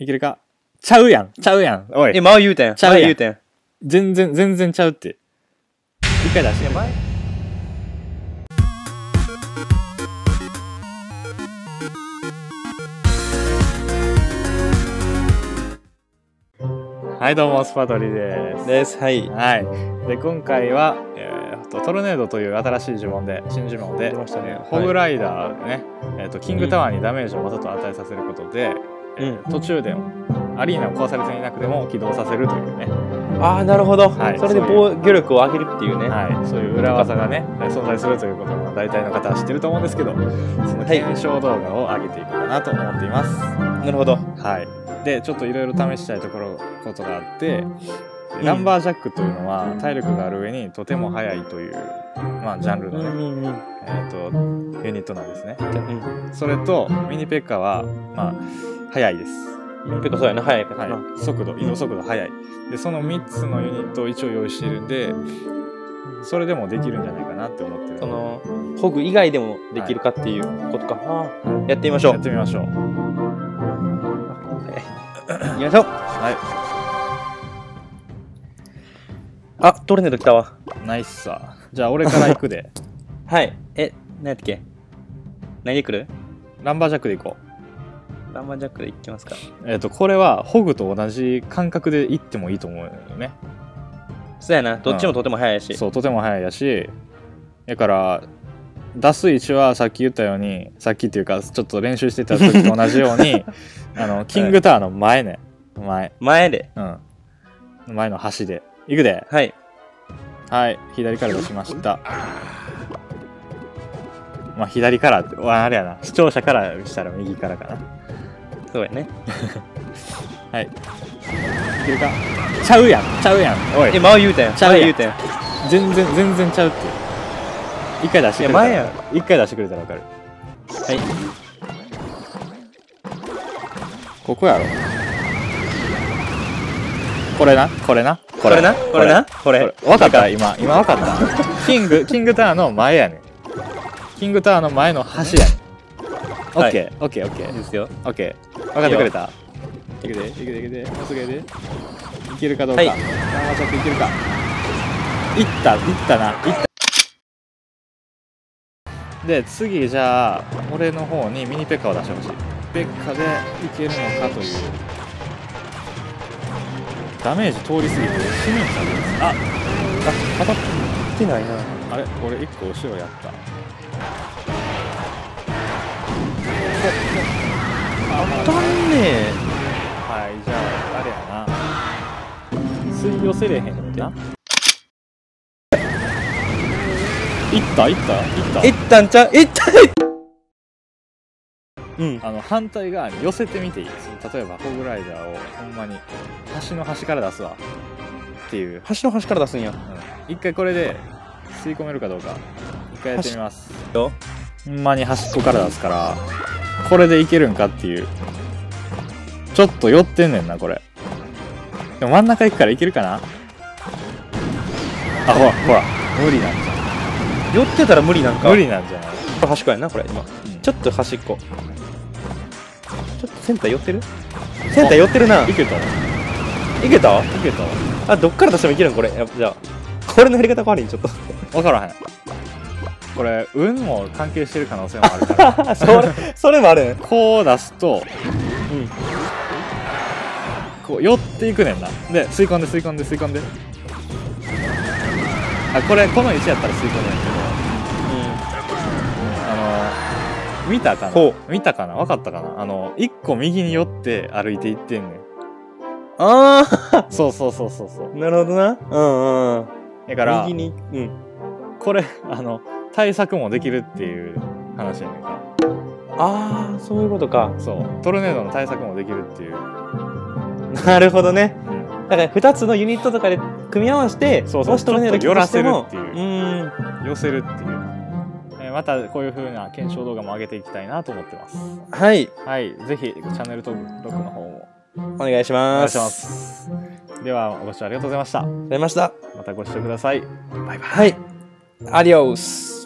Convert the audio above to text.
いけるか？ちゃうやん。ちゃうやん。おい。え、前言うたやん。ちゃうやん。前言うたやん。全然全然ちゃうって。一回出して。前はいどうもスパトリです。です。はい。はい。で今回は、えーとトルネードという新しい呪文で新呪文で、ねえーホグライダーでね、えーとキングタワーにダメージをわざと与えさせることで、えーうん途中でもアリーナを壊されていなくても起動させるというね、ああ、なるほど。はいそれで防御力を上げるっていうね。はい、そういう裏技がね存在するということを大体の方は知ってると思うんですけどそのはい検証動画を上げていこうかなと思っています。なるほど。はい、でちょっといろいろ試したいところことがあって、んランバージャックというのは体力がある上にとても速いという、まあ、ジャンルのね、うんうんうん。えー、とユニットなんですね。うん。それとミニペッカは、まあ、速いです。結構そうやな、早いからな。はい、速度移動速度速いでその3つのユニットを一応用意しているんでそれでもできるんじゃないかなって思ってるその、ホグ以外でもできるかっていうことか。あーやってみましょう。やってみましょう 行きましょう。はあ、トルネード来たわ。いナイスさじゃあ俺から行くで はい。え、何やったっけ？何で来る？ランバージャックで行こランマージャックで行きますか。うえっ、とこれはホグと同じ感覚で行ってもいいと思うよね。そうやな。どっちもとても早いし。そうとても速いやし。だから出す位置はさっき言ったようにさっきっていうかちょっと練習してた時と同じように あのキングタワーの前ね。前。前で。うん。前の端で。行くで。はい。はい。左から出しました。まあ左からってわあれやな。視聴者からしたら右からかなそうやね。はい。いけるか？ちゃうやん。ちゃうやん。おい。え、前言うたやん。ちゃうやん。前言うたやん。全然全然ちゃうって。一回出してくれたら一回出してくれたら分かる。はい。ここやろ。これな？これな？これな？これ。な？これ。分かった？今今分かった。キング キングタワーの前やねん。キングタワーの前の端やねん。オはい。ッケーオッケーオッケー。ですよ。オッケー分かってくれた？いくでいくでいくで。もうすぐやでいけるかどうか。はい。ランマチャックいけるか。いったいったな。いった。で次じゃあ俺の方にミニペッカを出してほしい。ペッカでいけるのかという。ダメージ通り過ぎて死ぬんちゃう？ああ、当たってないな。あれ？俺1個後ろやった当たんね。はいじゃああれやな。吸い寄せれへんってな。いった？いった？いった？え。いったんちゃう？いったうん。あの反対側に寄せてみていい例えばホグライダーをほんまに端の端から出すわ。っていう、端の端から出すんや。うん、一回これで吸い込めるかどうか一回やってみます。よ。ほんまに端っこから出すからこれでいけるんかっていうちょっと寄ってんねんなこれでも真ん中行くからいけるかなあほらほら無理なんじ寄ってたら無理なんか。ゃ無。理なんじゃない、端っこやな、これ、今。うんちょっと端っこ。ちょっとセンター寄ってる？センター寄ってるな。いけたいいけた？けたあ、どっから出してもいけるんこれ。じゃあ。これのやり方悪いんちょっと。分からへんこれ運も関係してる可能性もあるから。それ、それもある。こう出すとうん。こう寄っていくねんな。で吸い込んで吸い込んで吸い込んで。あこれこの位置やったら吸い込んでんけど。あの見たかな？ほ見たかな？分かったかな？あの一個右に寄って歩いていってんねん。あそうそうそうそうそう。あ、なるほどな。うんうん。だから右に。うん。これあの対策もできるっていう話やねんかああ、そういうことか。そうトルネードの対策もできるっていう、なるほどね。うん、だから2つのユニットとかで組み合わせて、そうそうもしトルネード寄らせるもっていううん。寄せるっていう、えーまたこういう風な検証動画も上げていきたいなと思ってますはい。はいぜひチャンネル登録の方もお願いしお願ます。いしますではご視聴ありがとうございましたありがとうございました。またご視聴くださいバイバイはい。アディオス。